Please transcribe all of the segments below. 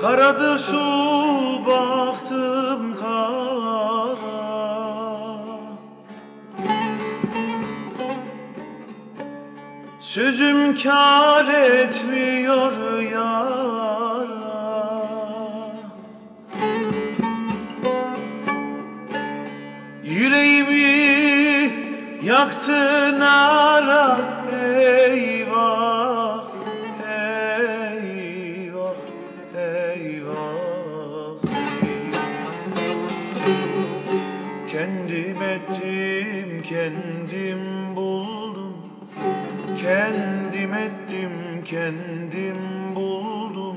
Karadır şu baktım kara. Sözüm kar etmiyor yara. Yüreğimi yaktın ara eyvah ettim kendim buldum. Kendim ettim kendim buldum.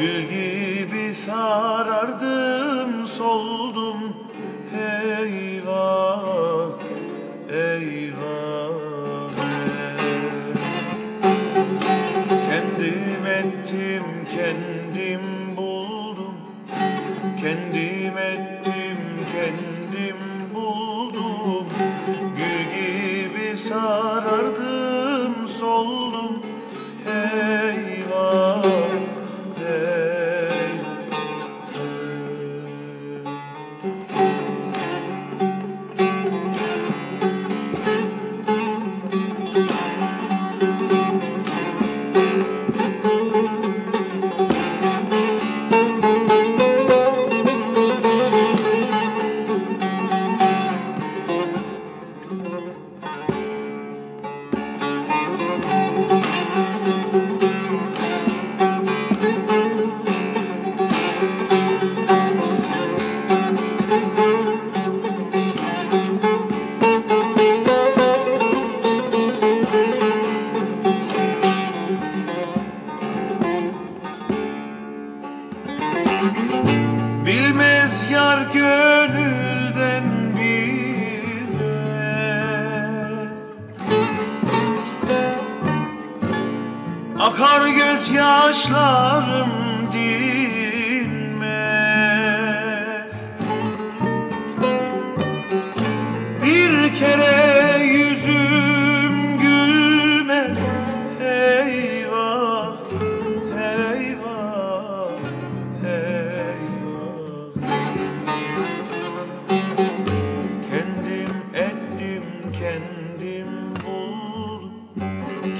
Gül gibi sarardım soldum. Eyvah eyvah. Kendim ettim kendim buldum. Kendim ettim sarardım soldum gönülden bilmez. Akar gözyaşlarım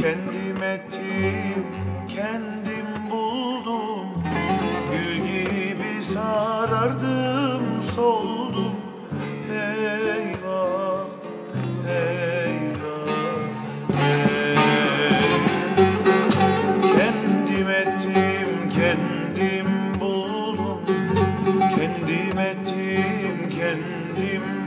Kendim ettim, kendim buldum. Gül gibi sarardım, soldum. Eyvah, eyvah, eyvah Kendim ettim, kendim buldum. Kendim ettim, kendim